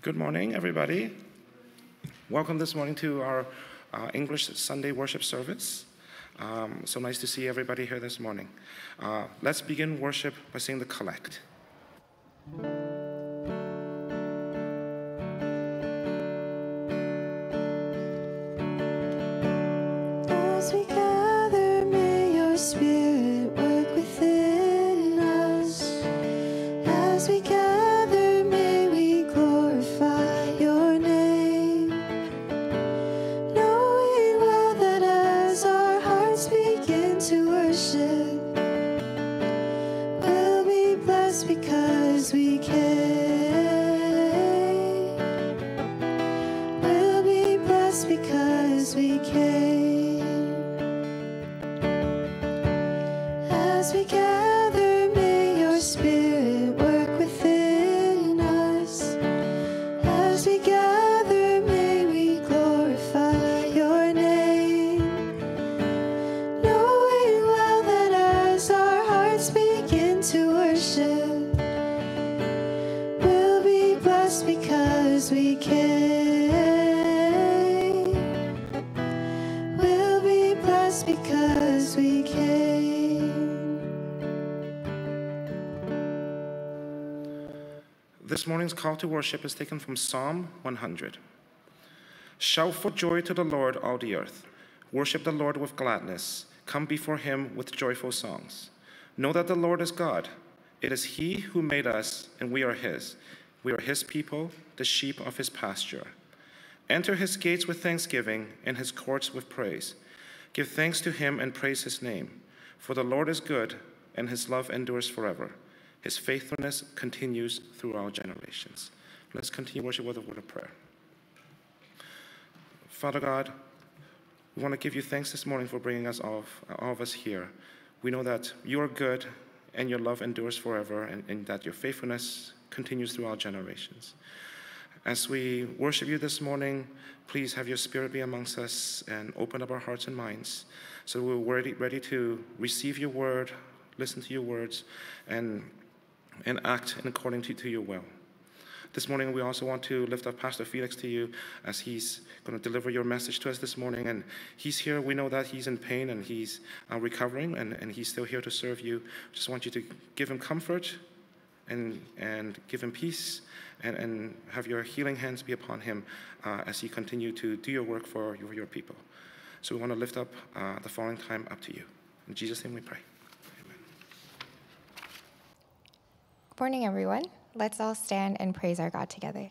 Good morning, everybody. Welcome this morning to our uh, English Sunday worship service. Um, so nice to see everybody here this morning. Uh, let's begin worship by singing the collect. Call to worship is taken from Psalm 100. Shout for joy to the Lord, all the earth. Worship the Lord with gladness. Come before him with joyful songs. Know that the Lord is God. It is he who made us, and we are his. We are his people, the sheep of his pasture. Enter his gates with thanksgiving and his courts with praise. Give thanks to him and praise his name. For the Lord is good, and his love endures forever. His faithfulness continues through all generations. Let's continue worship with a word of prayer. Father God, we want to give you thanks this morning for bringing us all, all of us here. We know that you are good and your love endures forever, and, and that your faithfulness continues through all generations. As we worship you this morning, please have your spirit be amongst us and open up our hearts and minds so we're ready, ready to receive your word, listen to your words, and, and act in according to, to your will. This morning, we also want to lift up Pastor Felix to you as he's going to deliver your message to us this morning. And he's here. We know that he's in pain and he's uh, recovering, and, and he's still here to serve you. Just want you to give him comfort and, and give him peace and, and have your healing hands be upon him uh, as he continue to do your work for your, your people. So we want to lift up uh, the following time up to you. In Jesus' name we pray. Amen. Good morning, everyone. Let's all stand and praise our God together.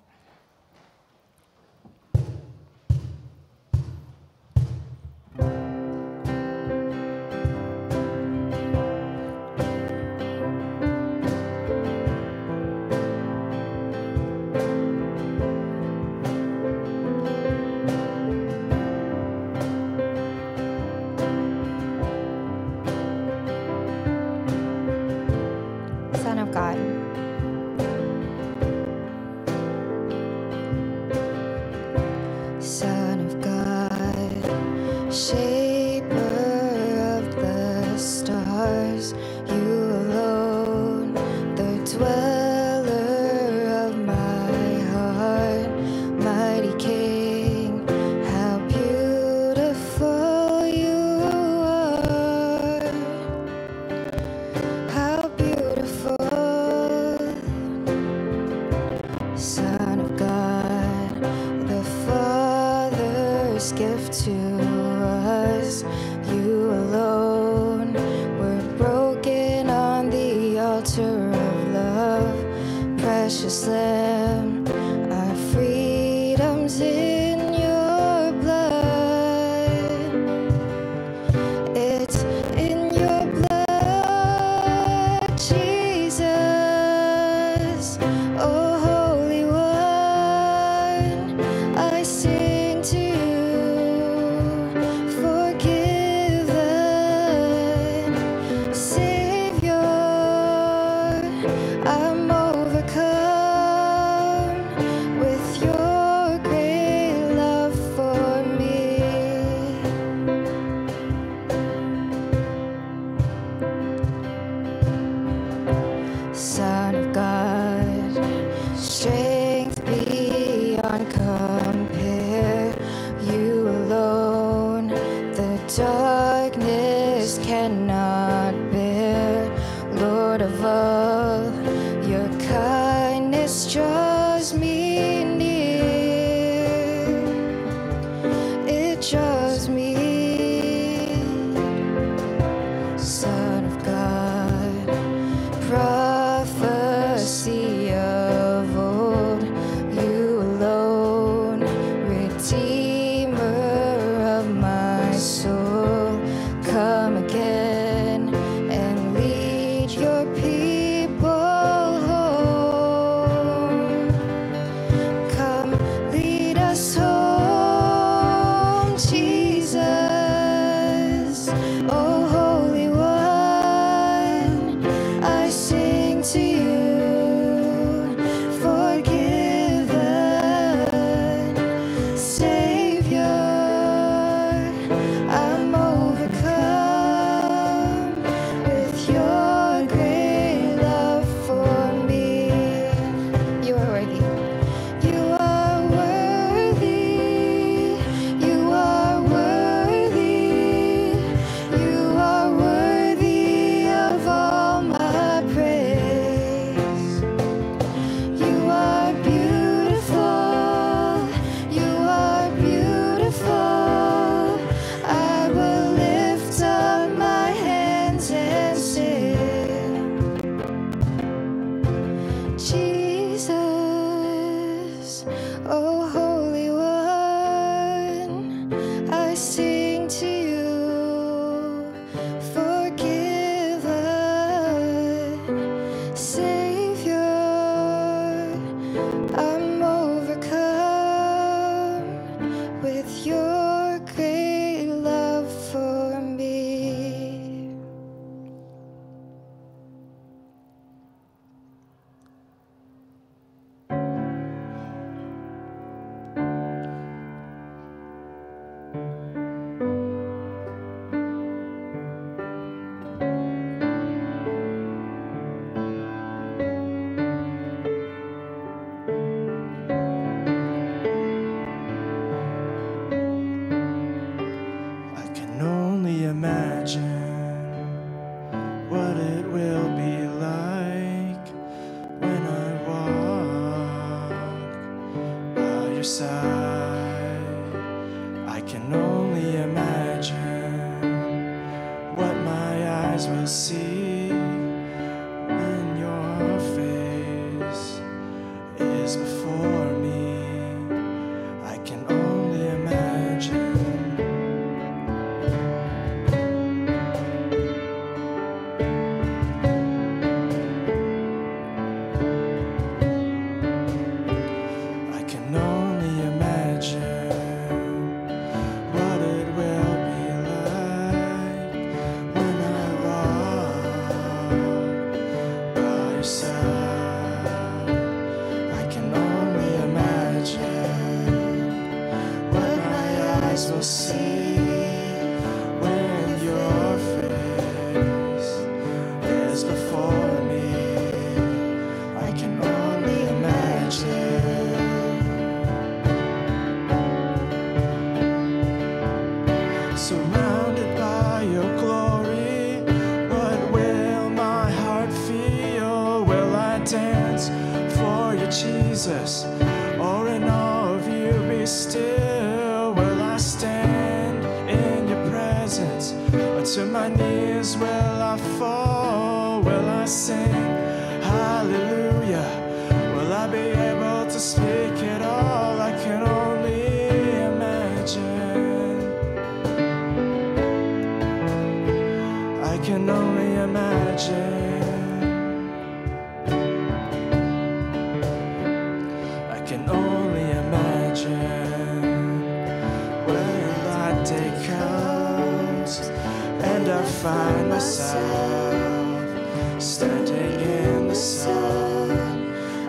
Myself standing in the sun.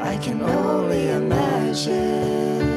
I can only imagine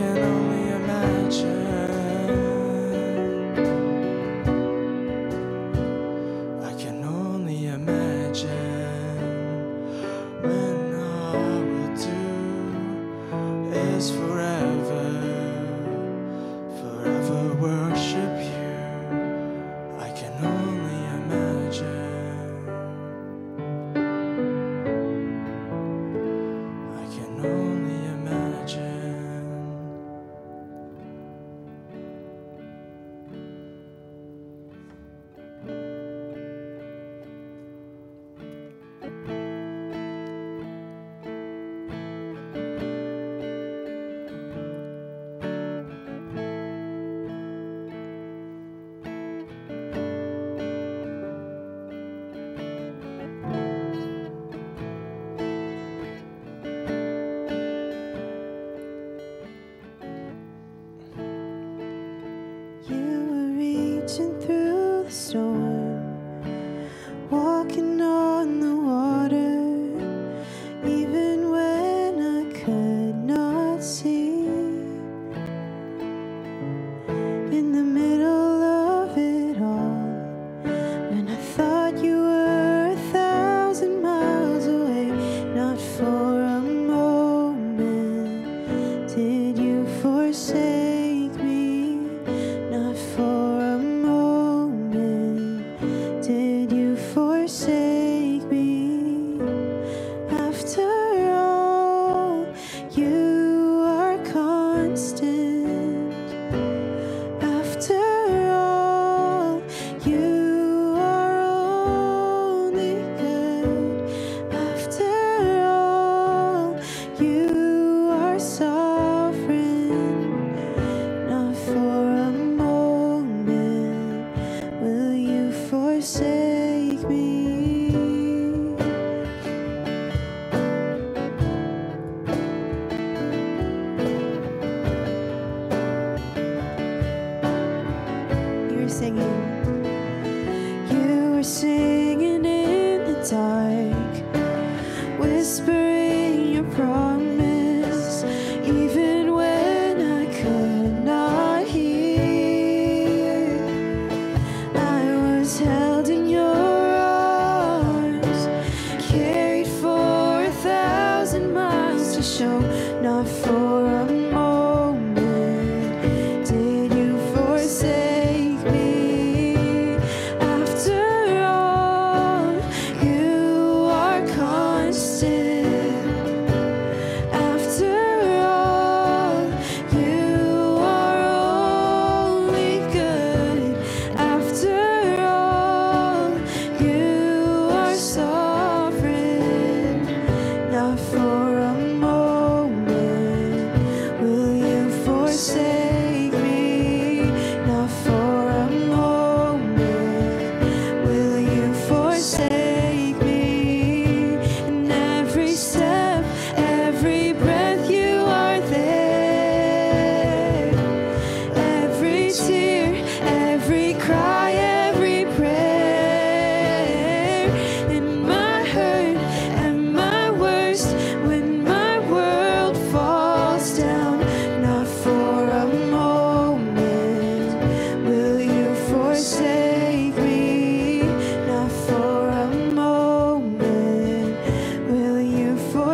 can only imagine.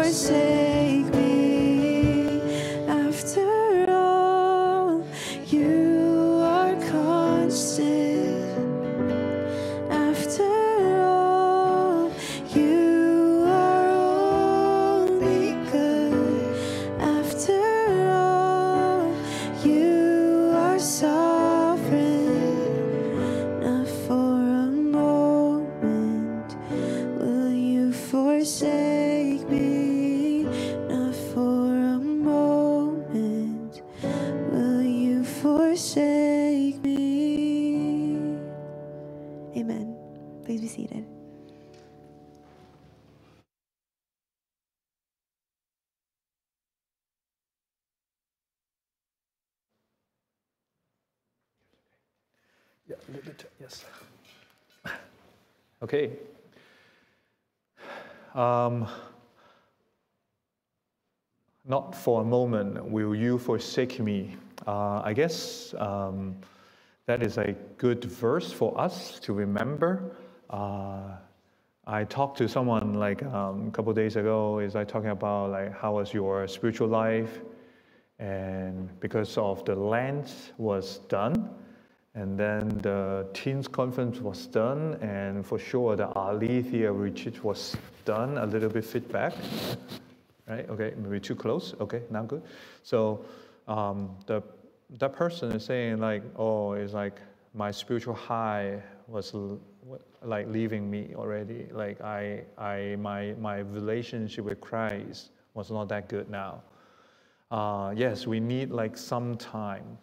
yourself. Okay. Um, not for a moment will you forsake me. Uh, I guess um, that is a good verse for us to remember. Uh, I talked to someone like um, a couple days ago. Is I talking about like how was your spiritual life, and because of the Lent was done, and then the teens conference was done, and for sure the Aletheia retreat was done. A little bit feedback, right? Okay, maybe too close. Okay, now good. So um, the that person is saying like, oh, it's like my spiritual high was like leaving me already. Like I, I, my my relationship with Christ was not that good now. Uh, yes, we need like some time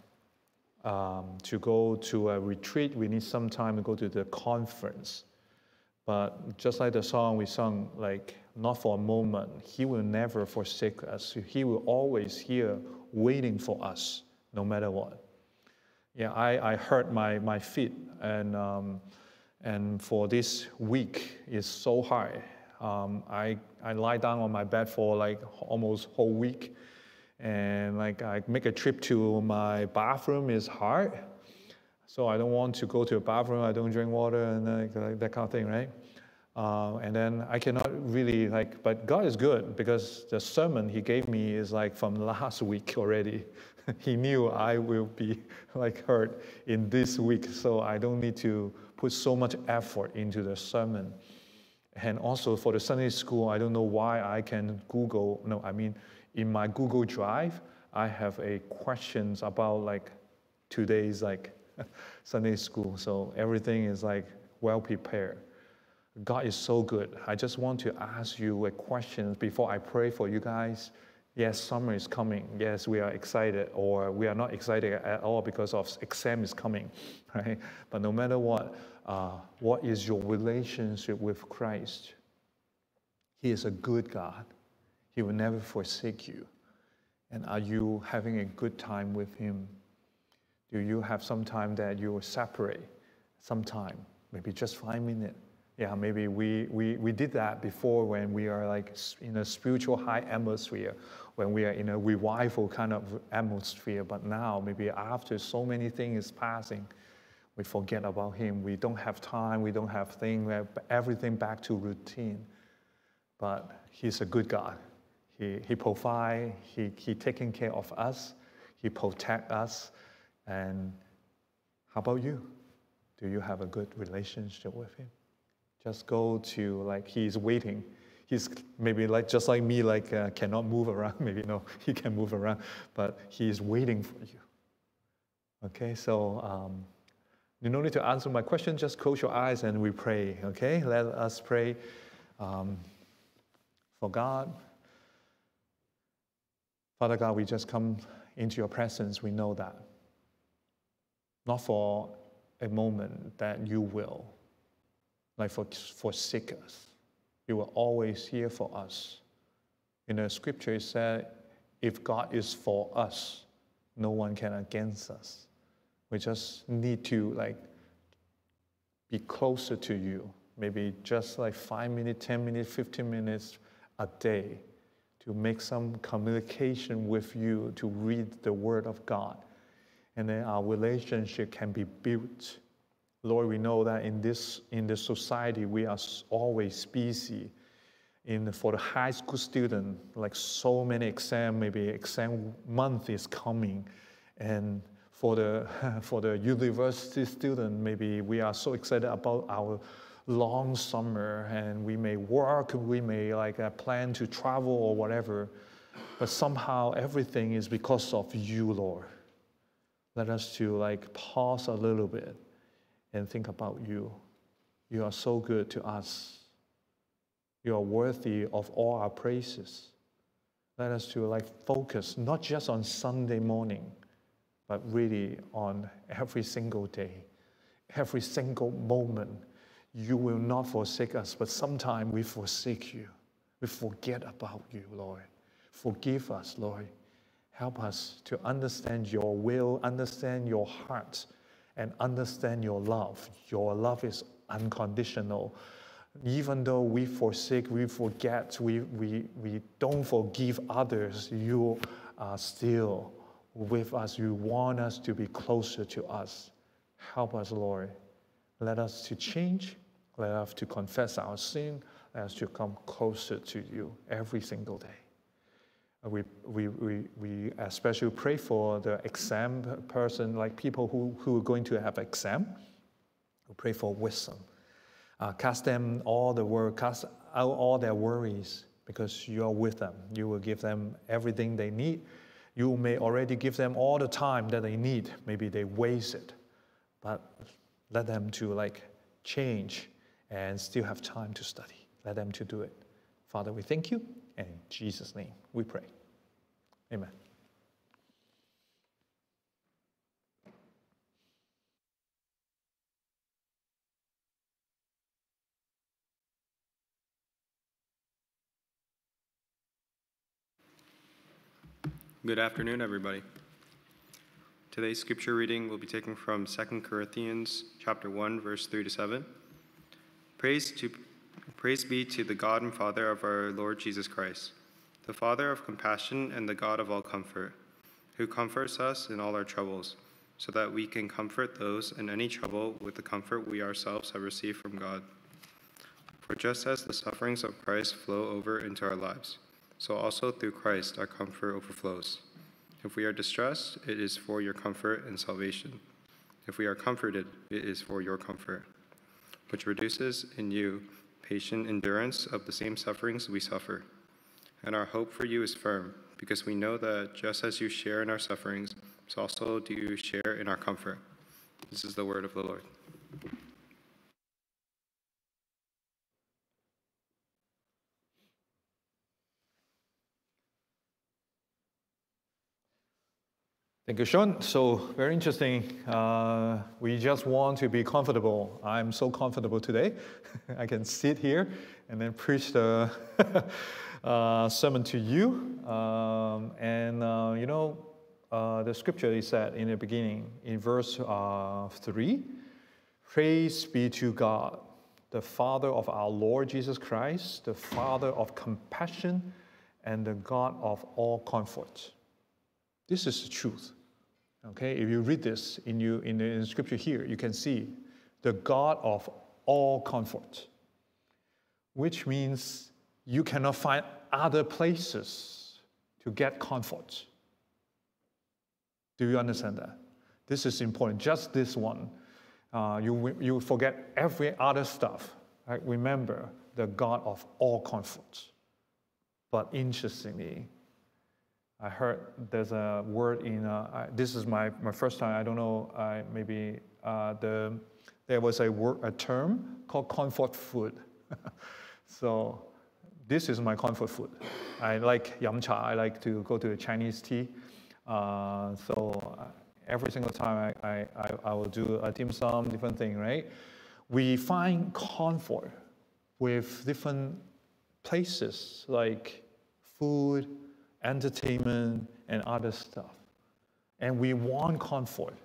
um, to go to a retreat. We need some time to go to the conference. But just like the song we sung, like not for a moment, He will never forsake us. He will always here waiting for us, no matter what. Yeah, I, I hurt my, my feet, and um, and for this week is so hard. Um, I I lie down on my bed for like almost whole week and like I make a trip to my bathroom is hard. So I don't want to go to a bathroom. I don't drink water and like, like that kind of thing, right? Uh, and then I cannot really like, but God is good because the sermon He gave me is like from last week already. he knew I will be like hurt in this week, so I don't need to put so much effort into the sermon. And also for the Sunday school, I don't know why I can Google. No, I mean in my Google Drive, I have a questions about like today's like Sunday school. So everything is like well prepared. God is so good. I just want to ask you a question before I pray for you guys. Yes, summer is coming. Yes, we are excited, or we are not excited at all because of exam is coming, right? But no matter what, uh, what is your relationship with Christ? He is a good God. He will never forsake you. And are you having a good time with Him? Do you have some time that you will separate? Some time, maybe just five minutes. Yeah, maybe we, we, we did that before when we are like in a spiritual high atmosphere, when we are in a revival kind of atmosphere. But now, maybe after so many things is passing, we forget about Him. We don't have time. We don't have things. Everything back to routine. But He's a good God. He, he provide, he, he taking care of us, he protect us. And how about you? Do you have a good relationship with him? Just go to like he's waiting. He's maybe like just like me, like uh, cannot move around. Maybe no, he can move around, but he's waiting for you. Okay, so um, you don't need to answer my question. Just close your eyes and we pray. Okay, let us pray um, for God Father God, we just come into your presence. We know that. Not for a moment that you will, like for, forsake us. You are always here for us. In the scripture, it said, if God is for us, no one can against us. We just need to like be closer to you. Maybe just like five minutes, 10 minutes, 15 minutes a day to make some communication with you to read the Word of God. And then our relationship can be built. Lord, we know that in this in the society we are always busy. In for the high school student, like so many exam, maybe exam month is coming, and for the for the university student, maybe we are so excited about our long summer and we may work, we may like uh, plan to travel or whatever, but somehow everything is because of you, Lord. Let us to like pause a little bit and think about you. You are so good to us. You are worthy of all our praises. Let us to like focus not just on Sunday morning, but really on every single day, every single moment you will not forsake us, but sometimes we forsake you. We forget about you, Lord. Forgive us, Lord. Help us to understand your will, understand your heart, and understand your love. Your love is unconditional. Even though we forsake, we forget, we, we, we don't forgive others, you are still with us. You want us to be closer to us. Help us, Lord. Let us to change. Let us to confess our sin. Let us to come closer to you every single day. Uh, We, we, we, we especially pray for the exam person, like people who, who are going to have exam. We pray for wisdom. Uh, cast them all the work, cast out all their worries because you are with them. You will give them everything they need. You may already give them all the time that they need. Maybe they waste it, but let them to like change and still have time to study. Let them to do it. Father, we thank you, and in Jesus' name we pray. Amen. Good afternoon, everybody. Today's scripture reading will be taken from 2 Corinthians chapter 1, verse 3 to 7. Praise, to, praise be to the God and Father of our Lord Jesus Christ, the Father of compassion and the God of all comfort, who comforts us in all our troubles, so that we can comfort those in any trouble with the comfort we ourselves have received from God. For just as the sufferings of Christ flow over into our lives, so also through Christ our comfort overflows. If we are distressed, it is for your comfort and salvation. If we are comforted, it is for your comfort, which produces in you patient endurance of the same sufferings we suffer. And our hope for you is firm, because we know that just as you share in our sufferings, so also do you share in our comfort. This is the word of the Lord. Thank you, Sean. So, very interesting. Uh, we just want to be comfortable. I'm so comfortable today. I can sit here and then preach the uh, sermon to you. Um, and, uh, you know, uh, the scripture is said in the beginning, in verse uh, 3 Praise be to God, the Father of our Lord Jesus Christ, the Father of compassion, and the God of all comfort. This is the truth. Okay, if you read this in, you, in the scripture here, you can see the God of all comfort, which means you cannot find other places to get comfort. Do you understand that? This is important. Just this one. Uh, you, you forget every other stuff. Right? Remember the God of all comfort. But interestingly, I heard there's a word in, uh, I, this is my, my first time, I don't know, I, maybe uh, the, there was a, word, a term called comfort food. so this is my comfort food. I like yam cha, I like to go to a Chinese tea. Uh, so every single time I, I, I, I will do a dim sum, different thing, right? We find comfort with different places like food, entertainment, and other stuff. And we want comfort.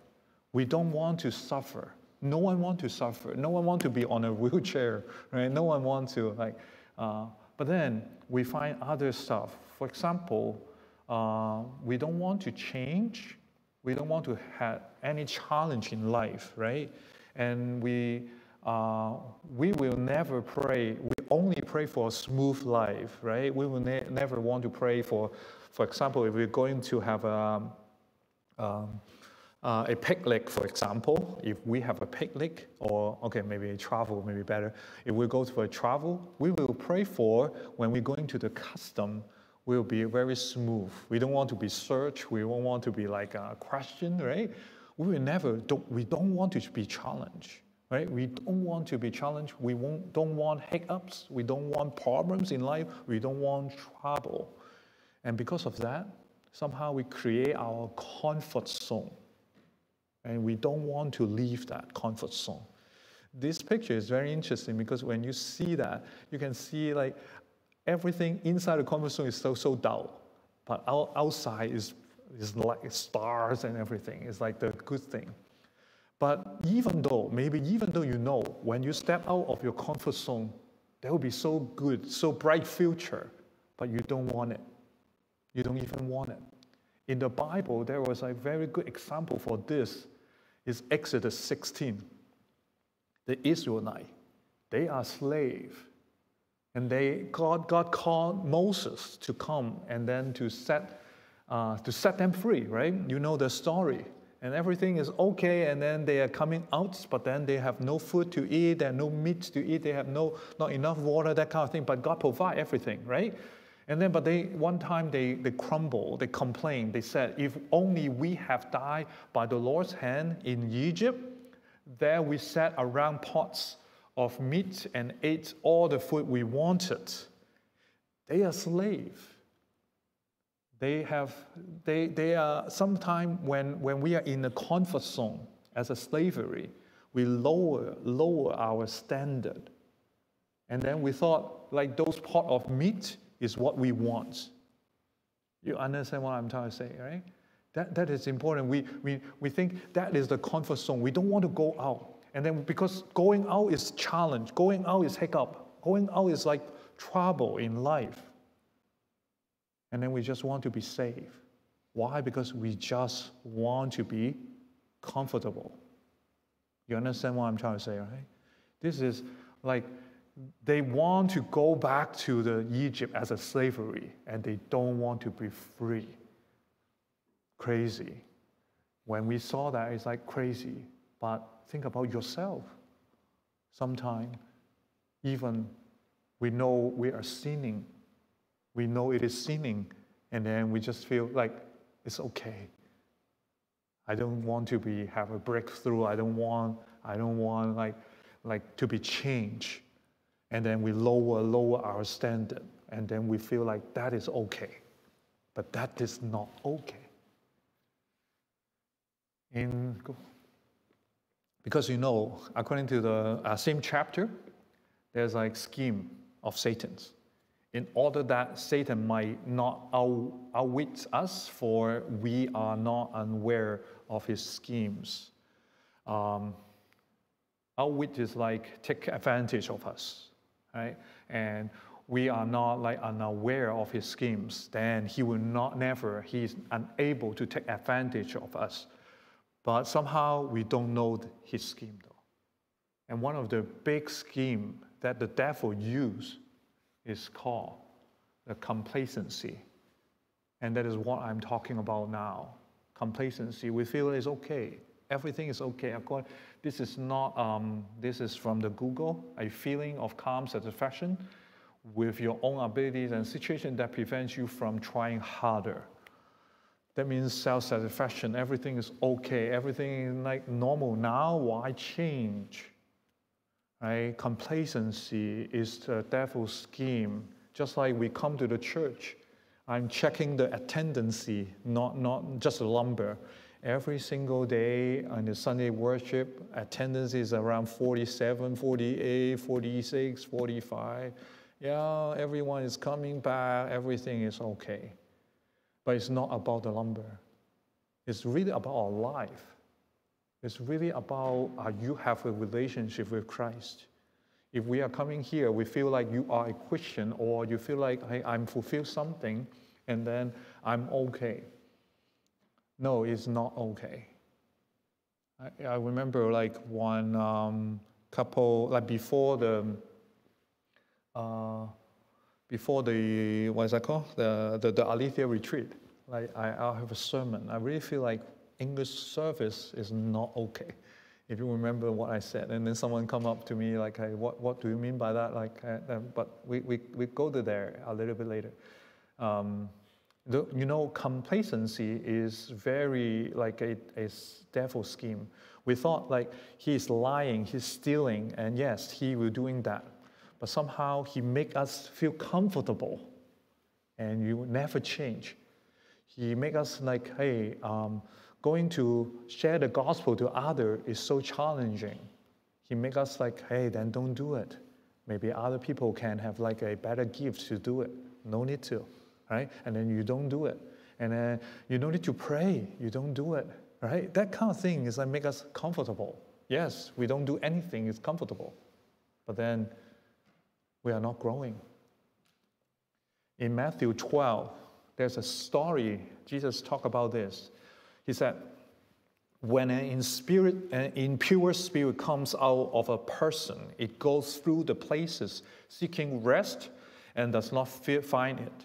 We don't want to suffer. No one want to suffer. No one want to be on a wheelchair, right? No one want to like. Uh, but then we find other stuff. For example, uh, we don't want to change. We don't want to have any challenge in life, right? And we uh, we will never pray. Only pray for a smooth life, right? We will ne- never want to pray for, for example, if we're going to have a, um, uh, a picnic, for example, if we have a picnic, or okay, maybe a travel, maybe better. If we go to a travel, we will pray for when we're going to the custom, will be very smooth. We don't want to be searched. We don't want to be like a question, right? We will never. Don't, we don't want to be challenged right? We don't want to be challenged. We don't want hiccups. We don't want problems in life. We don't want trouble. And because of that, somehow we create our comfort zone. And we don't want to leave that comfort zone. This picture is very interesting because when you see that, you can see like everything inside the comfort zone is so so dull, but out, outside is is like stars and everything. It's like the good thing. But even though, maybe even though you know, when you step out of your comfort zone, there will be so good, so bright future, but you don't want it. You don't even want it. In the Bible, there was a very good example for this. Is Exodus 16. The Israelite, they are slave. And they, God, God called Moses to come and then to set, uh, to set them free, right? You know the story and everything is okay and then they are coming out but then they have no food to eat they have no meat to eat they have no not enough water that kind of thing. But god provide everything right? And then but they one time they they crumble they complain. They said if only we have died by the lord's hand in egypt there we sat around pots of meat and ate all the food we wanted. They are slaves they have, they, they are sometimes when, when we are in a comfort zone as a slavery, we lower, lower our standard. And then we thought like those pot of meat is what we want. You understand what I'm trying to say, right? That, that is important. We, we, we think that is the comfort zone. We don't want to go out. And then because going out is challenge, going out is hiccup, going out is like trouble in life. And then we just want to be safe. Why? Because we just want to be comfortable. You understand what I'm trying to say, right? This is like they want to go back to the Egypt as a slavery and they don't want to be free. Crazy. When we saw that, it's like crazy. But think about yourself. Sometimes, even we know we are sinning we know it is sinning, and then we just feel like it's okay. I don't want to be have a breakthrough. I don't want I don't want like like to be changed. And then we lower lower our standard, and then we feel like that is okay, but that is not okay. In because you know, according to the uh, same chapter, there's like scheme of Satan's in order that Satan might not out, outwit us, for we are not unaware of his schemes. Um, outwit is like take advantage of us, right? And we are not like unaware of his schemes, then he will not never, he is unable to take advantage of us. But somehow we don't know his scheme though. And one of the big scheme that the devil used is called the complacency. And that is what I'm talking about now. Complacency. We feel it's okay. Everything is okay. This is not, um, this is from the Google, a feeling of calm satisfaction with your own abilities and situation that prevents you from trying harder. That means self-satisfaction. Everything is okay. Everything is like normal now. Why change? Right? Complacency is the devil's scheme. Just like we come to the church, I'm checking the attendance, not, not just the number. Every single day on the Sunday worship, attendance is around 47, 48, 46, 45. Yeah, everyone is coming back, everything is okay. But it's not about the number. It's really about our life. It's really about uh, you have a relationship with Christ. If we are coming here, we feel like you are a Christian or you feel like, hey, I'm fulfilled something and then I'm okay. No, it's not okay. I, I remember like one um, couple, like before the, uh, before the, what is that called? The, the, the Aletheia retreat. Like I, i have a sermon. I really feel like English service is not okay. If you remember what I said, and then someone come up to me like, hey, what, what do you mean by that? Like, uh, uh but we, we, we go to there a little bit later. Um, the, you know, complacency is very like a, a devil scheme. We thought like he's lying, he's stealing, and yes, he will doing that. But somehow he make us feel comfortable, and you never change. He make us like, hey, um, going to share the gospel to others is so challenging. He make us like, hey, then don't do it. Maybe other people can have like a better gift to do it. No need to, right? And then you don't do it. And then you don't need to pray. You don't do it, right? That kind of thing is like make us comfortable. Yes, we don't do anything. It's comfortable, but then we are not growing. In Matthew 12, there's a story. Jesus talked about this. He said, when an in spirit, an impure spirit comes out of a person, it goes through the places seeking rest and does not fi- find it.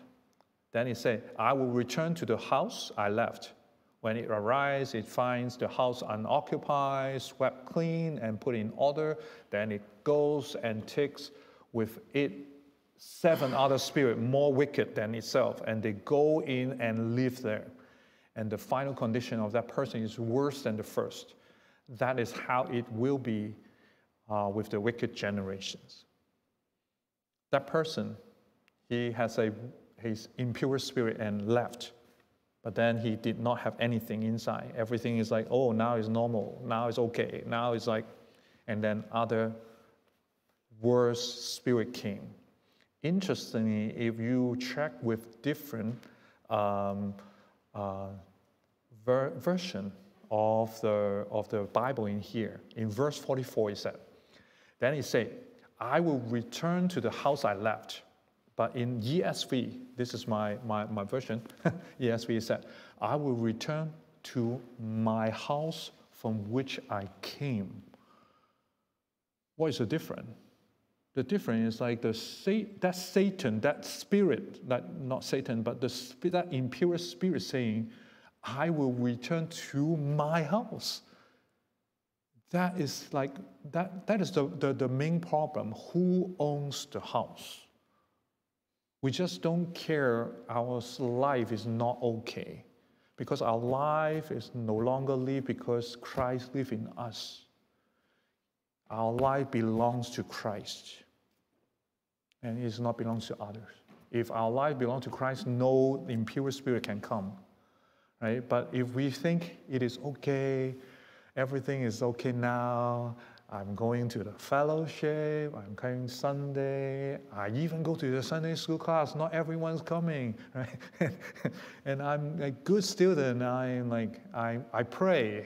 Then he said, I will return to the house I left. When it arrives, it finds the house unoccupied, swept clean, and put in order. Then it goes and takes with it seven other spirits more wicked than itself, and they go in and live there. And the final condition of that person is worse than the first. That is how it will be uh, with the wicked generations. That person, he has a his impure spirit and left. But then he did not have anything inside. Everything is like, oh, now it's normal. Now it's okay. Now it's like, and then other worse spirit came. Interestingly, if you check with different um, Uh, ver- version of the, of the Bible in here, in verse 44, it said, then he said, I will return to the house I left. But in ESV, this is my, my, my version, ESV said, I will return to my house from which I came. What is the difference? The difference is like the that Satan, that spirit, that not Satan, but the that impure spirit saying, I will return to my house. That is like that, that is the, the, the main problem. Who owns the house? We just don't care our life is not okay because our life is no longer lived because Christ lives in us. Our life belongs to Christ and it not belongs to others. If our life belongs to Christ, no impure spirit can come. Right? But if we think it is okay, everything is okay now, I'm going to the fellowship, I'm coming Sunday, I even go to the Sunday school class, not everyone's coming, right? and I'm a good student, I'm like, I, I pray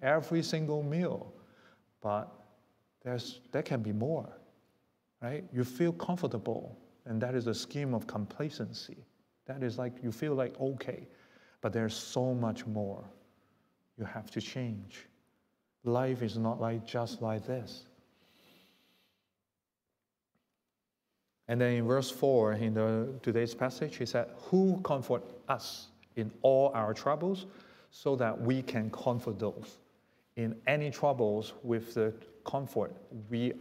every single meal, but there's, there can be more, right? You feel comfortable, and that is a scheme of complacency. That is like, you feel like, okay, but there's so much more. You have to change. Life is not like just like this. And then in verse 4 in the, today's passage, he said, Who comfort us in all our troubles so that we can comfort those in any troubles with the comfort we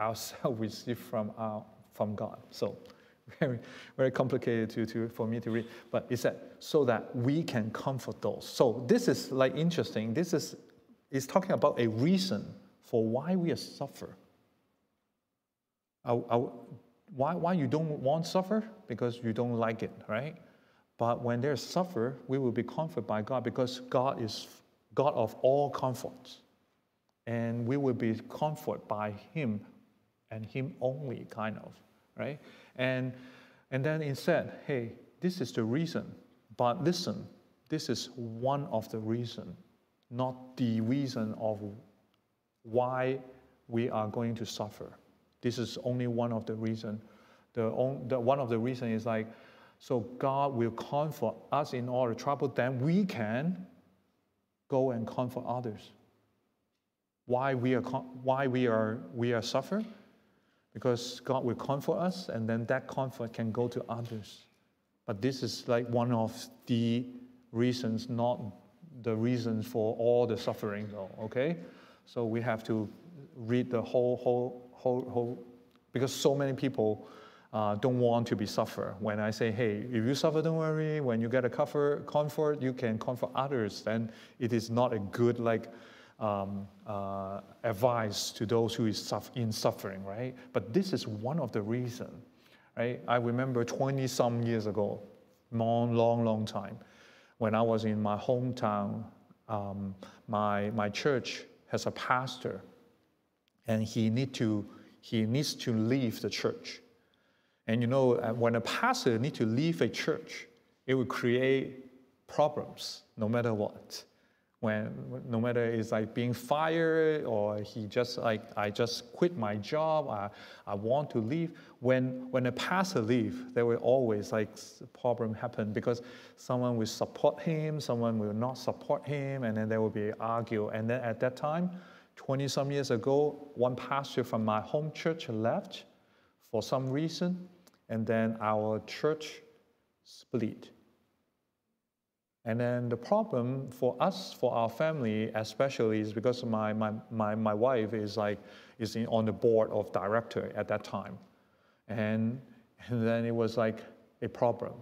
ourselves receive from, our, from God. So very, very complicated to, to, for me to read, but it said, so that we can comfort those. So this is like interesting. This is is talking about a reason for why we suffer. why, why you don't want suffer? Because you don't like it, right? But when there's suffer, we will be comforted by God because God is God of all comforts. And we will be comforted by Him and Him only, kind of, right? And, and then instead, hey, this is the reason. But listen, this is one of the reason not the reason of why we are going to suffer. This is only one of the reason. The, on, the one of the reason is like, so God will comfort us in all the trouble, then we can go and comfort others. Why we are why we are we are suffer? Because God will comfort us, and then that comfort can go to others. But this is like one of the reasons, not the reasons for all the suffering, though, okay? So we have to read the whole, whole, whole, whole, because so many people uh, don't want to be suffer. When I say, hey, if you suffer, don't worry. When you get a comfort, comfort you can comfort others. Then it is not a good like um, uh, advice to those who is in suffering, right? But this is one of the reason, right? I remember 20 some years ago, long, long, long time when I was in my hometown, um, my, my church has a pastor. and he need to he needs to leave the church. And you know, uh, when a pastor need to leave a church, it will create problems no matter what. When no matter it's like being fired or he just like I just quit my job, I, I want to leave. When when a pastor leave, there will always like problem happen because someone will support him, someone will not support him, and then there will be argue. And then at that time, 20 some years ago, one pastor from my home church left for some reason, and then our church split. And then the problem for us, for our family especially, is because my, my, my, my wife is like is in, on the board of director at that time. And, and then it was like a problem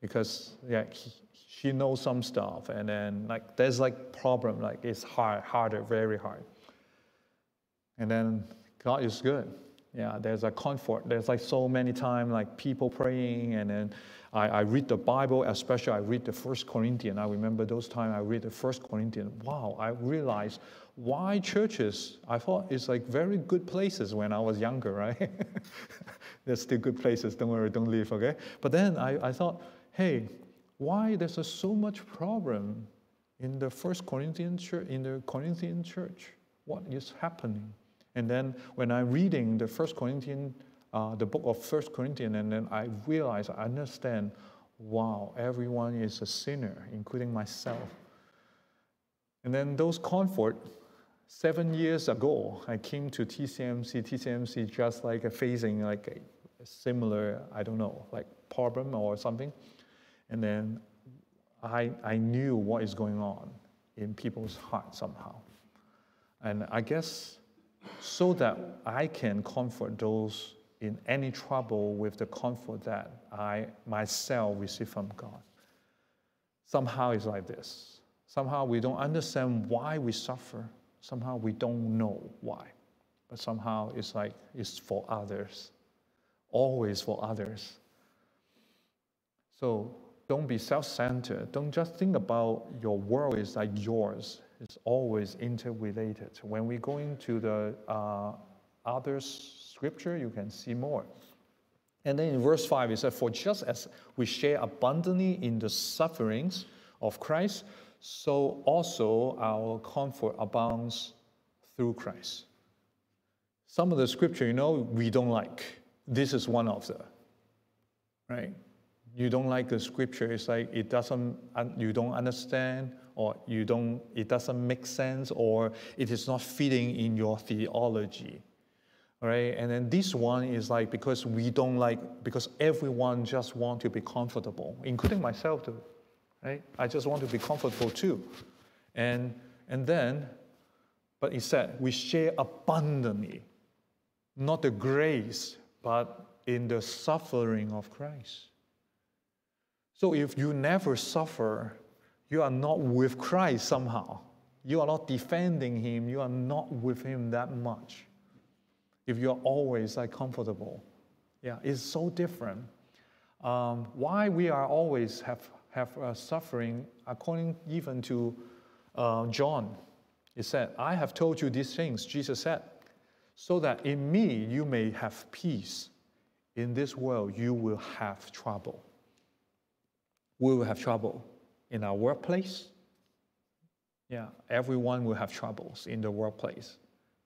because yeah, he, she knows some stuff and then like there's like problem, like it's hard, harder, very hard. And then God is good. Yeah, there's a comfort. There's like so many time like people praying, and then I, I read the Bible, especially I read the First Corinthians. I remember those times I read the First Corinthians. Wow, I realized why churches. I thought it's like very good places when I was younger, right? They're still good places. Don't worry, don't leave, okay? But then I, I thought, hey, why there's a, so much problem in the First Corinthian church, in the Corinthian church? What is happening? And then when I'm reading the First Corinthian, uh, the book of First Corinthians, and then I realize, I understand, wow, everyone is a sinner, including myself. And then those comfort, seven years ago, I came to TCMC. TCMC just like facing like a similar, I don't know, like problem or something. And then I, I knew what is going on in people's hearts somehow. And I guess so that I can comfort those in any trouble with the comfort that I myself receive from God. Somehow it's like this. Somehow we don't understand why we suffer. Somehow we don't know why. But somehow it's like it's for others, always for others. So don't be self centered. Don't just think about your world is like yours it's always interrelated. When we go into the uh, other scripture, you can see more. And then in verse 5, it said, For just as we share abundantly in the sufferings of Christ, so also our comfort abounds through Christ. Some of the scripture, you know, we don't like. This is one of the, right? You don't like the scripture, it's like it doesn't, you don't understand, or you don't, it doesn't make sense, or it is not fitting in your theology. Right, and then this one is like because we don't like, because everyone just want to be comfortable, including myself too, right? I just want to be comfortable too. And, and then, but he said, we share abundantly, not the grace, but in the suffering of Christ. So if you never suffer, you are not with Christ somehow. You are not defending him. You are not with him that much. If you are always like comfortable, yeah, it's so different. Um, why we are always have have uh, suffering, according even to uh, John, he said, "I have told you these things." Jesus said, "So that in me you may have peace. In this world you will have trouble." we will have trouble in our workplace. Yeah, everyone will have troubles in the workplace,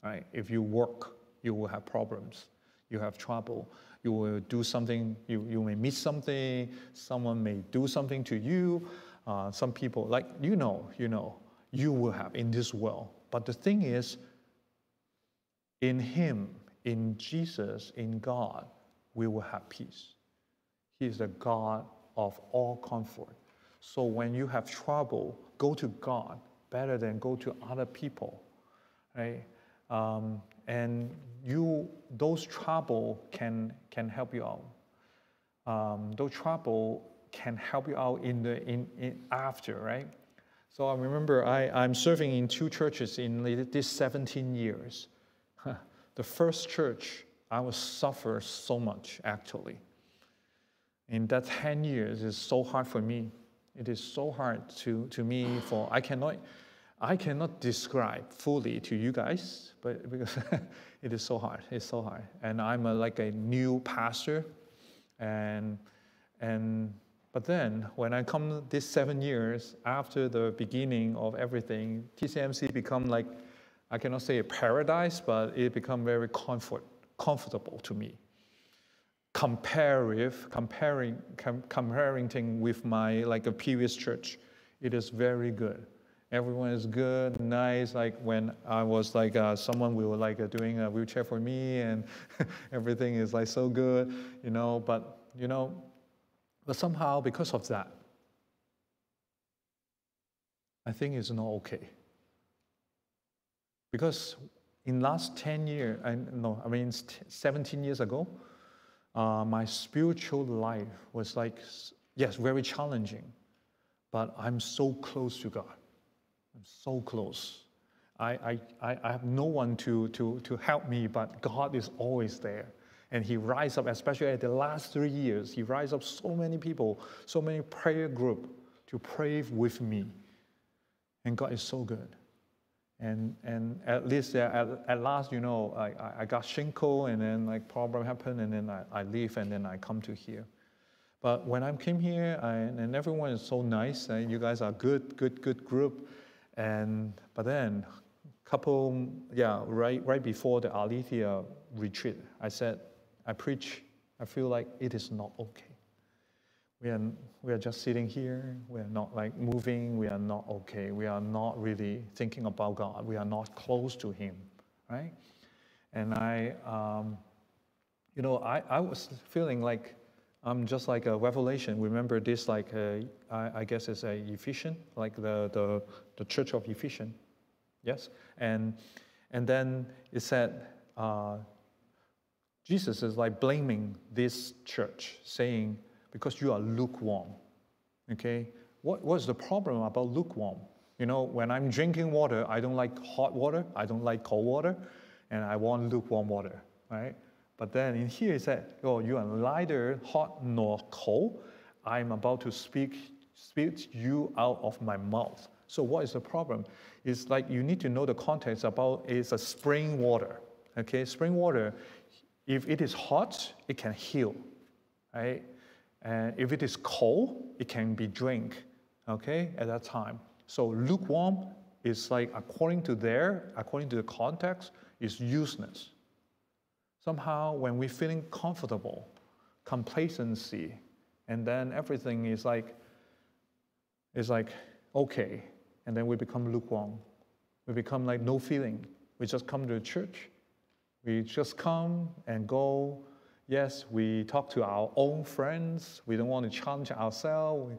right? If you work, you will have problems. You have trouble. You will do something, you, you may miss something, someone may do something to you. Uh, some people, like you know, you know, you will have in this world. But the thing is, in Him, in Jesus, in God, we will have peace. He is the God of all comfort. So when you have trouble, go to God better than go to other people, right? Um, and you, those trouble can can help you out. Um, those trouble can help you out in the in, in after, right? So I remember I, I'm serving in two churches in this 17 years. the first church, I was suffer so much actually in that 10 years is so hard for me. It is so hard to, to me for, I cannot, I cannot describe fully to you guys, but because it is so hard, it's so hard. And I'm a, like a new pastor, and and but then when I come this seven years after the beginning of everything, TCMC become like I cannot say a paradise, but it become very comfort comfortable to me. Comparative, comparing, com, comparing thing with my like a previous church, it is very good. Everyone is good, nice. Like when I was like uh, someone we were like uh, doing a wheelchair for me, and everything is like so good, you know. But you know, but somehow because of that, I think it's not okay. Because in last 10 years, I, no, I mean 17 years ago, uh, my spiritual life was like, yes, very challenging, but I'm so close to God. I'm so close. I, I, I have no one to, to, to help me, but God is always there. And He rise up, especially at the last three years, He rise up so many people, so many prayer group to pray with me. And God is so good. And, and at least at, at last, you know, I, I got Shinko and then like problem happened and then I, I leave and then I come to here. But when I came here, I, and everyone is so nice, and you guys are good, good, good group. And but then, couple, yeah, right, right before the Aletheia retreat, I said, I preach. I feel like it is not okay. We are, we are just sitting here. We are not like moving. We are not okay. We are not really thinking about God. We are not close to Him, right? And I, um, you know, I, I was feeling like I'm just like a revelation. Remember this, like I, I guess it's a Ephesian, like the, the, the church of Ephesian, yes? And, and then it said, uh, Jesus is like blaming this church, saying, because you are lukewarm. Okay? What, what's the problem about lukewarm? You know, when I'm drinking water, I don't like hot water, I don't like cold water, and I want lukewarm water, right? But then in here it said, Oh, you are neither hot nor cold. I'm about to speak, speak you out of my mouth. So what is the problem? It's like you need to know the context about it's a spring water. Okay, spring water, if it is hot, it can heal, right? And if it is cold, it can be drink, okay, at that time. So lukewarm is like, according to their, according to the context, is useless. Somehow, when we're feeling comfortable, complacency, and then everything is like, is like, okay, and then we become lukewarm. We become like no feeling. We just come to church. We just come and go Yes, we talk to our own friends. We don't want to challenge ourselves.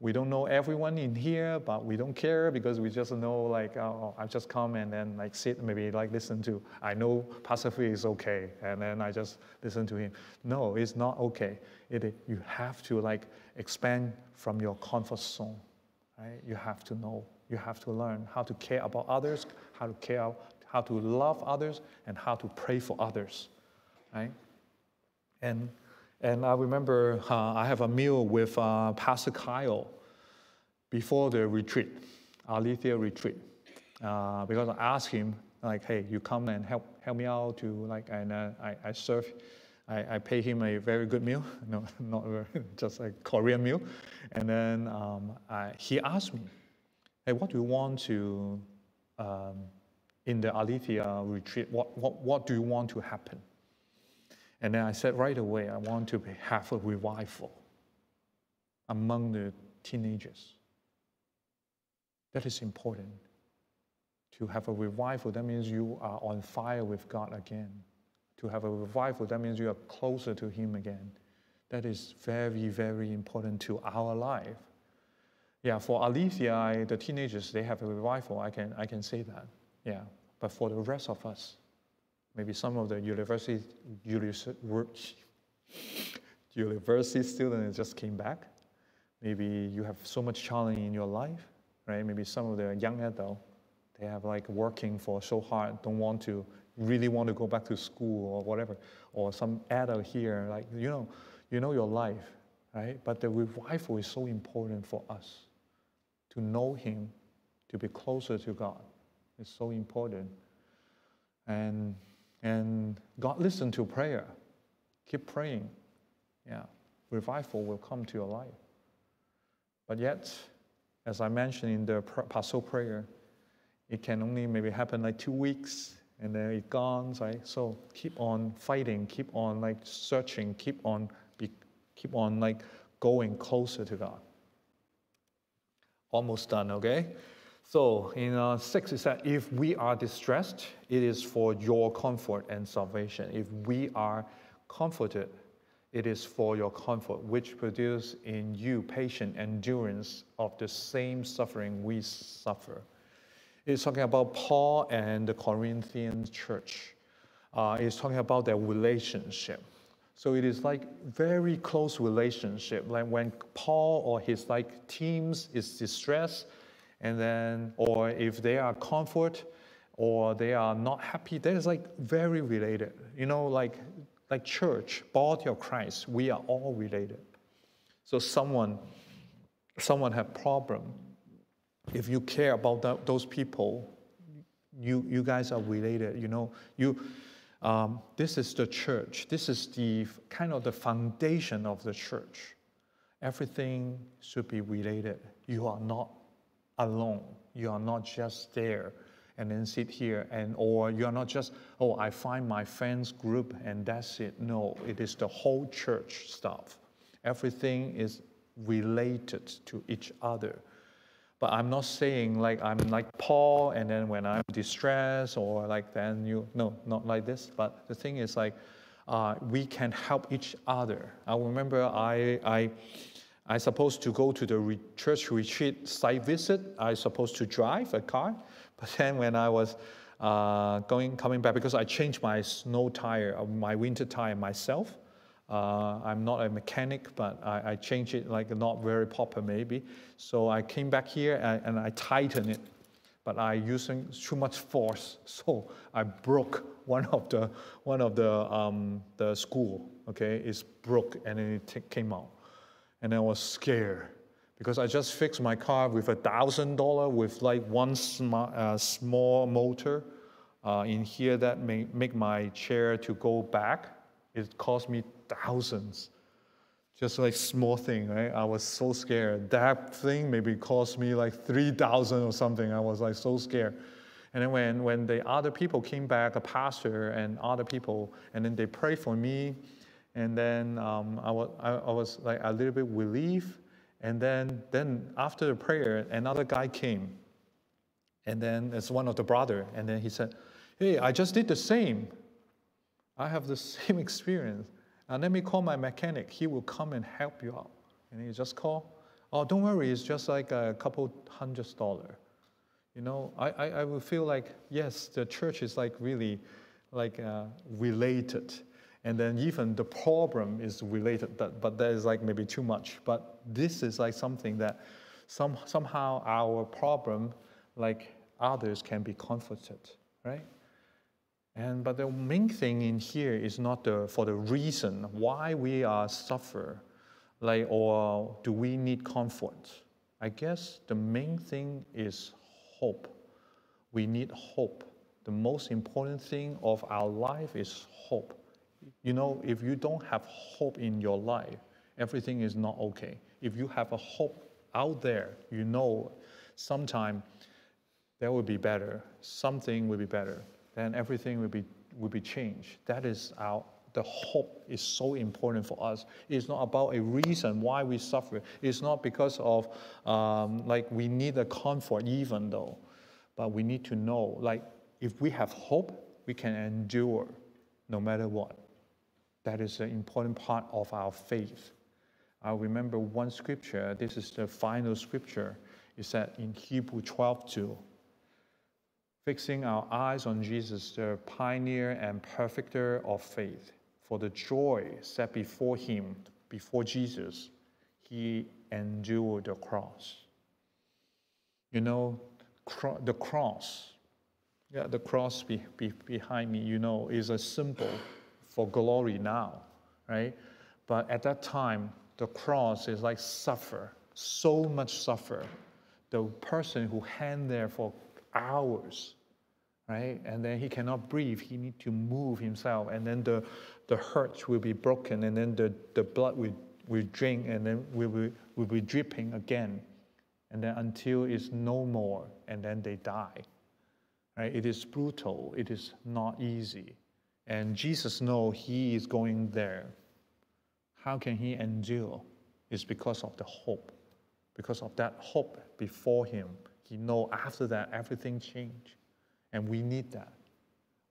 We, don't know everyone in here, but we don't care because we just know like, oh, oh I just come and then like sit, maybe like listen to. I know Pastor is okay, and then I just listen to him. No, it's not okay. It, you have to like expand from your comfort zone, right? You have to know. You have to learn how to care about others, how to care, how to love others, and how to pray for others, right? And, and I remember uh, I have a meal with uh, Pastor Kyle before the retreat, Aletheia retreat, uh, because I asked him, like, hey, you come and help, help me out to, like, and uh, I, I serve, I, I pay him a very good meal, no, not just a Korean meal. And then um, I, he asked me, hey, what do you want to, um, in the Aletheia retreat, what, what, what do you want to happen? And then I said right away, I want to have a revival among the teenagers. That is important. To have a revival, that means you are on fire with God again. To have a revival, that means you are closer to Him again. That is very, very important to our life. Yeah, for Aletheia, the teenagers, they have a revival. I can, I can say that. Yeah. But for the rest of us, Maybe some of the university, university students just came back. Maybe you have so much challenge in your life, right? Maybe some of the young adult, they have like working for so hard, don't want to, really want to go back to school or whatever. Or some adult here, like, you know, you know your life, right? But the revival is so important for us to know Him, to be closer to God. It's so important. And, and God listen to prayer. Keep praying. Yeah, revival will come to your life. But yet, as I mentioned in the pastoral prayer, it can only maybe happen like two weeks and then it gone, right? So keep on fighting, keep on like searching, keep on be, keep on like going closer to God. Almost done, okay? So in uh, six, it said, if we are distressed, it is for your comfort and salvation. If we are comforted, it is for your comfort, which produce in you patient endurance of the same suffering we suffer. It's talking about Paul and the Corinthian church. Uh, it's talking about their relationship. So it is like very close relationship. Like when Paul or his like teams is distressed, and then or if they are comfort or they are not happy, that is like very related. You know, like like church, body of Christ, we are all related. So someone someone have problem. If you care about that, those people, you you guys are related. You know, you um, this is the church. This is the kind of the foundation of the church. Everything should be related. You are not alone. You are not just there and then sit here and or you are not just oh I find my friends group and that's it. No, it is the whole church stuff. Everything is related to each other. But I'm not saying like I'm like Paul, and then when I'm distressed or like then you, no, not like this. But the thing is like uh, we can help each other. I remember I, I, I supposed to go to the re- church retreat site visit. I supposed to drive a car, but then when I was uh, going coming back because I changed my snow tire, uh, my winter tire myself. Uh, I'm not a mechanic, but I, I changed it like not very proper maybe. So I came back here and, and I tightened it, but I using too much force, so I broke one of the one of the um, the school. Okay, it's broke and then it t- came out, and I was scared because I just fixed my car with a thousand dollar with like one sm- uh, small motor uh, in here that may make my chair to go back. It cost me thousands. Just like small thing, right? I was so scared. That thing maybe cost me like 3,000 or something. I was like so scared. And then when, when the other people came back, a pastor and other people, and then they prayed for me, and then um, I, was, I, I was like a little bit relieved. And then, then after the prayer, another guy came. And then it's one of the brother. And then he said, hey, I just did the same. I have the same experience. And let me call my mechanic. He will come and help you out. And you just call. Oh, don't worry. It's just like a couple hundred dollar. You know, I, I, I will feel like, yes, the church is like really like uh, related. And then even the problem is related, but, but that is like maybe too much. But this is like something that some, somehow our problem, like others, can be comforted, right? And but the main thing in here is not the for the reason why we are suffer, like or do we need comfort? I guess the main thing is hope. We need hope. The most important thing of our life is hope. You know, if you don't have hope in your life, everything is not okay. If you have a hope out there, you know sometime there will be better, something will be better then everything will be, will be changed. That is our, the hope is so important for us. It's not about a reason why we suffer. It's not because of um, like we need a comfort even though, but we need to know like if we have hope, we can endure no matter what. That is an important part of our faith. I remember one scripture, this is the final scripture, is that in Hebrew 12 2 fixing our eyes on Jesus, the pioneer and perfecter of faith. For the joy set before him, before Jesus, he endured the cross. You know, the cross, yeah, the cross be, be, behind me, you know, is a symbol for glory now, right? But at that time, the cross is like suffer, so much suffer the person who hang there for hours, right? And then he cannot breathe. He need to move himself, and then the the heart will be broken, and then the, the blood will, will drain, and then will be, will be dripping again, and then until it's no more, and then they die. Right? It is brutal. It is not easy, and Jesus know he is going there. How can he endure? It's because of the hope because of that hope before him. He know after that everything change, and we need that.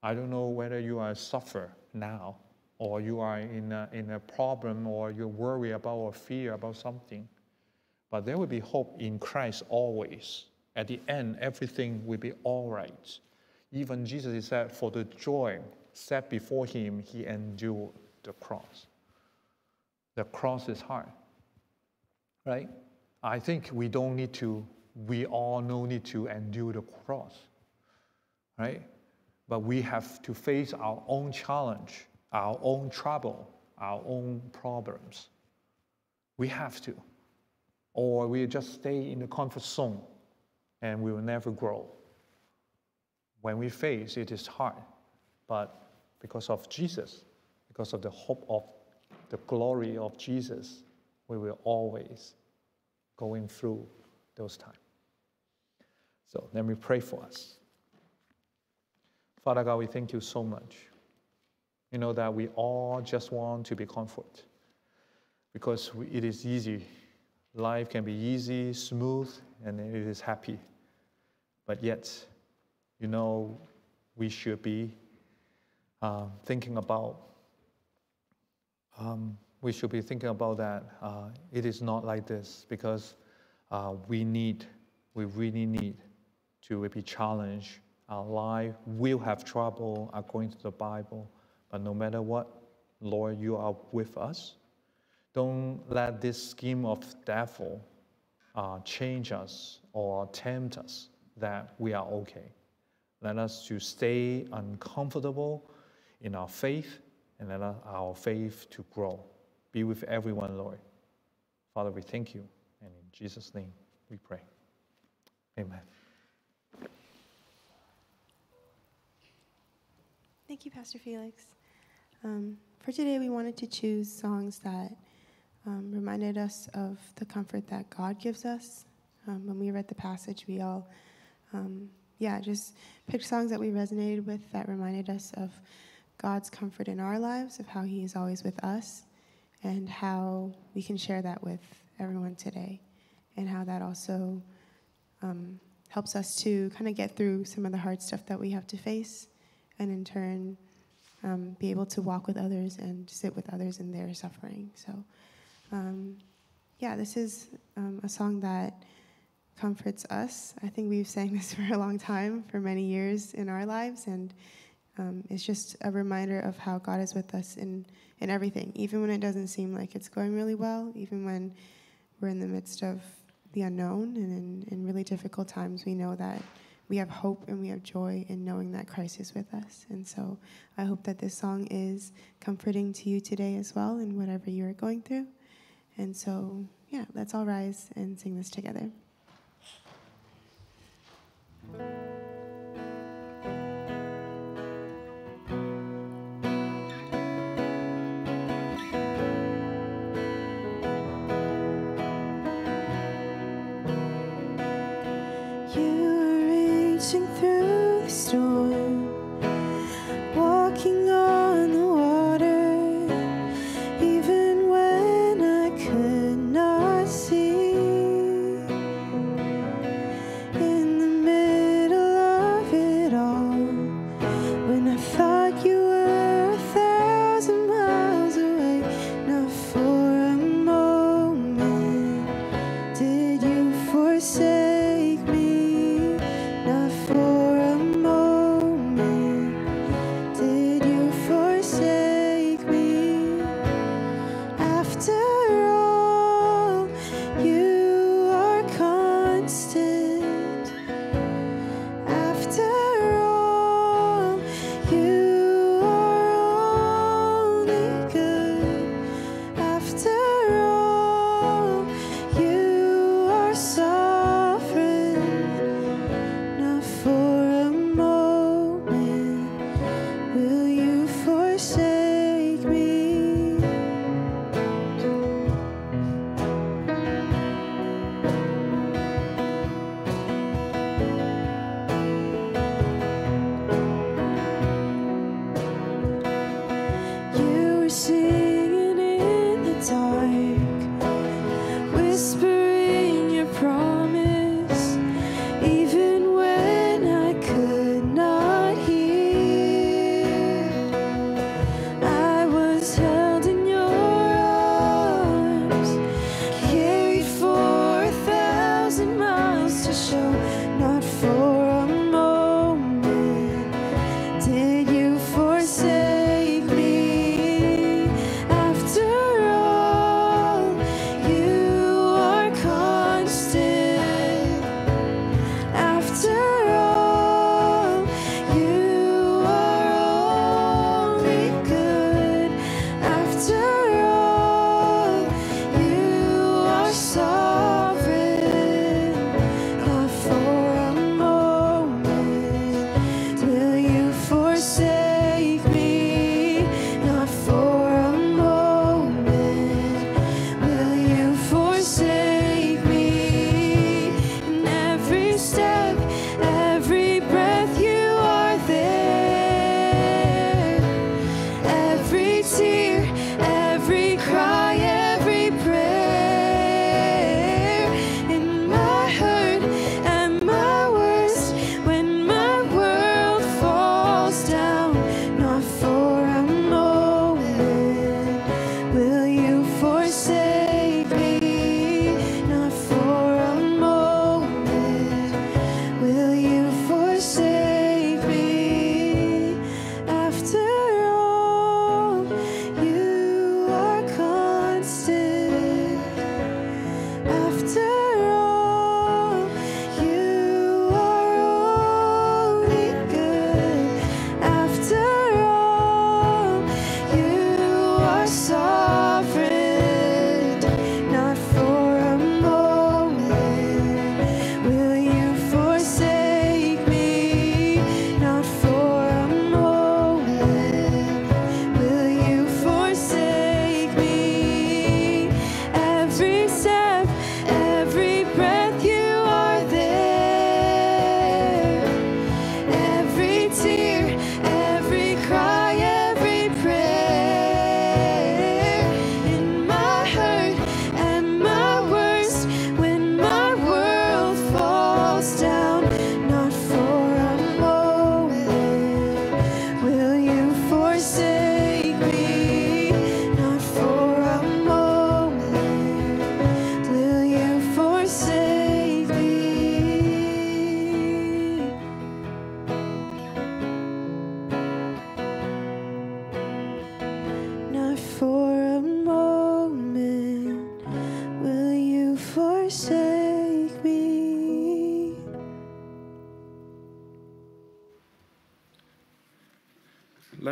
I don't know whether you are a suffer now, or you are in a, in a problem, or you worry about or fear about something, but there will be hope in Christ always. At the end, everything will be all right. Even Jesus said, for the joy set before him, he endured the cross. The cross is hard, right? I think we don't need to, we all no need to endure the cross, right? But we have to face our own challenge, our own trouble, our own problems. We have to. Or we just stay in the comfort zone and we will never grow. When we face it is hard, but because of Jesus, because of the hope of the glory of Jesus, we will always going through those times. So let me pray for us. Father God, we thank you so much. You know that we all just want to be comfort because it is easy. Life can be easy, smooth, and it is happy. But yet, you know, we should be uh, thinking about um, we should be thinking about that. Uh, it is not like this because uh, we need, we really need to be challenged. Our life will have trouble according to the Bible, but no matter what, Lord, you are with us. Don't let this scheme of devil uh, change us or tempt us that we are okay. Let us to stay uncomfortable in our faith and let our faith to grow. Be with everyone, Lord. Father, we thank you. And in Jesus' name we pray. Amen. Thank you, Pastor Felix. Um, for today, we wanted to choose songs that um, reminded us of the comfort that God gives us. Um, when we read the passage, we all, um, yeah, just picked songs that we resonated with that reminded us of God's comfort in our lives, of how He is always with us, and how we can share that with everyone today, and how that also um, helps us to kind of get through some of the hard stuff that we have to face, and in turn, um, be able to walk with others and sit with others in their suffering. So, um, yeah, this is um, a song that comforts us. I think we've sang this for a long time, for many years in our lives, and um, it's just a reminder of how God is with us in, in everything, even when it doesn't seem like it's going really well, even when we're in the midst of the unknown and in, in really difficult times, we know that we have hope and we have joy in knowing that Christ is with us. And so I hope that this song is comforting to you today as well in whatever you are going through. And so, yeah, let's all rise and sing this together.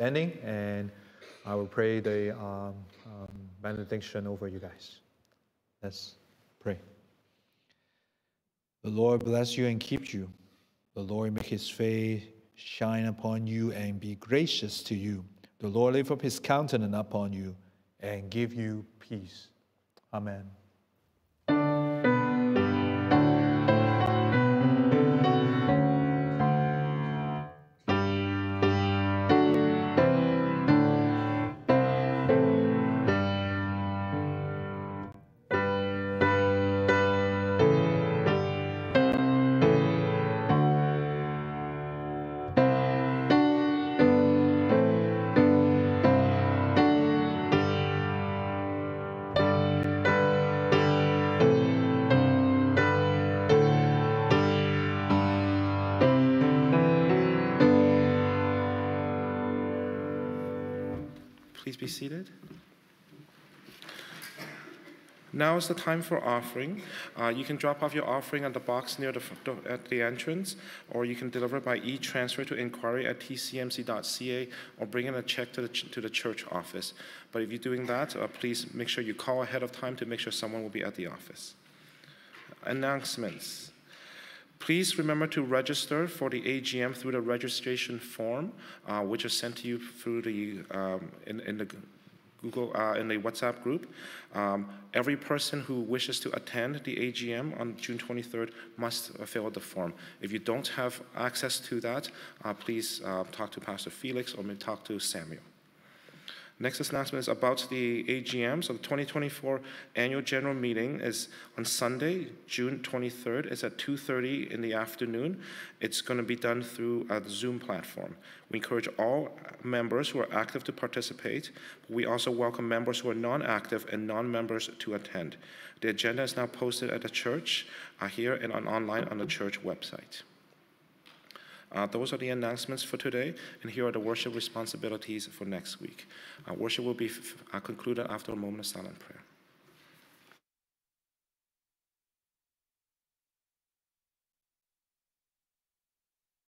Standing, and I will pray the um, um, benediction over you guys. Let's pray. The Lord bless you and keep you. The Lord make his face shine upon you and be gracious to you. The Lord lift up his countenance upon you and give you peace. Amen. Be seated. Now is the time for offering. Uh, you can drop off your offering at the box near the, at the entrance, or you can deliver by e-transfer to inquiry at tcmc.ca, or bring in a check to the, ch- to the church office. But if you're doing that, uh, please make sure you call ahead of time to make sure someone will be at the office. Announcements. Please remember to register for the AGM through the registration form, uh, which is sent to you through the um, in, in the Google uh, in the WhatsApp group. Um, every person who wishes to attend the AGM on June 23rd must fill out the form. If you don't have access to that, uh, please uh, talk to Pastor Felix or talk to Samuel. Next announcement is about the AGM. So the 2024 annual general meeting is on Sunday, June 23rd. It's at 2:30 in the afternoon. It's going to be done through uh, the Zoom platform. We encourage all members who are active to participate. We also welcome members who are non-active and non-members to attend. The agenda is now posted at the church uh, here and on online on the church website. Uh, those are the announcements for today, and here are the worship responsibilities for next week. Uh, worship will be uh, concluded after a moment of silent prayer.